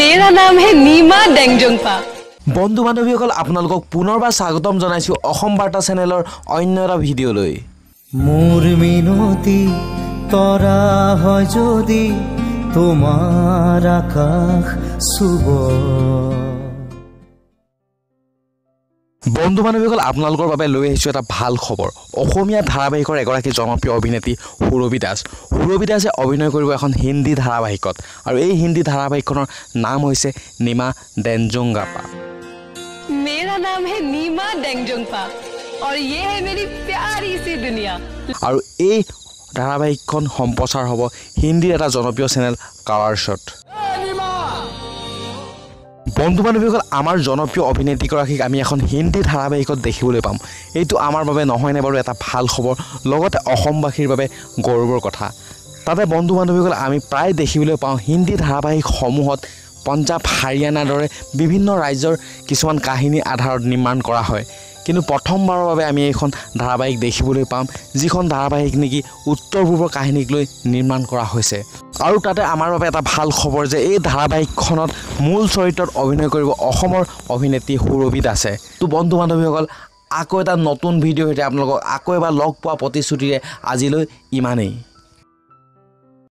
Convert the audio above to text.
মেৰা নাম হে নিমা ডেংজংপা বন্ধু বান্ধৱীসকল আপোনালোকক পুনৰবাৰ স্বাগতম জনাইছোঁ অসম বাৰ্তা চেনেলৰ অন্য এটা ভিডিঅ'লৈ। মোৰ মিনতি তৰা হয় যদি তোমাৰ আকাশ চুব। বন্ধু বান্ধৱীসকল আপোনালোকৰ বাবে লৈ আহিছোঁ এটা ভাল খবৰ। অসমীয়া ধাৰাবাহিকৰ এগৰাকী জনপ্ৰিয় অভিনেত্ৰী সুৰবি দাস। সুৰবি দাসে অভিনয় কৰিব এখন হিন্দী ধাৰাবাহিকত আৰু এই হিন্দী ধাৰাবাহিকখনৰ নাম হৈছে নিমা ডেংজোংগাপা মেৰা নাম হে নিমা ডেংজোংপা আৰু ইয়ে হে মেৰি প্যাৰি সি দুনিয়া। আৰু এই ধাৰাবাহিকখন সম্প্ৰচাৰ হ'ব হিন্দীৰ এটা জনপ্ৰিয় চেনেল কালাৰছত বন্ধু বান্ধৱীসকল আমাৰ জনপ্ৰিয় অভিনেত্ৰীগৰাকীক আমি এখন হিন্দী ধাৰাবাহিকত দেখিবলৈ পাম। এইটো আমাৰ বাবে নহয়নে বাৰু এটা ভাল খবৰ? লগতে অসমবাসীৰ বাবে গৌৰৱৰ কথা। তাতে বন্ধু বান্ধৱীসকল আমি প্ৰায় দেখিবলৈ পাওঁ হিন্দী ধাৰাবাহিকসমূহত পঞ্জাৱ হাৰিয়ানাৰ দৰে বিভিন্ন ৰাজ্যৰ কিছুমান কাহিনী আধাৰত নিৰ্মাণ কৰা হয়। কিন্তু প্ৰথমবাৰৰ বাবে আমি এইখন ধাৰাবাহিক দেখিবলৈ পাম যিখন ধাৰাবাহিক নেকি উত্তৰ পূৰ্বৰ কাহিনীক লৈ নিৰ্মাণ কৰা হৈছে। আৰু তাতে আমাৰ বাবে এটা ভাল খবৰ যে এই ধাৰাবাহিকখনত মূল চৰিত্ৰত অভিনয় কৰিব অসমৰ অভিনেত্ৰী সুৰভি দাসে তো বন্ধু বান্ধৱীসকল আকৌ এটা নতুন ভিডিঅ'ৰ সৈতে আপোনালোকক আকৌ এবাৰ লগ পোৱা প্ৰতিশ্ৰুতিৰে আজিলৈ ইমানেই।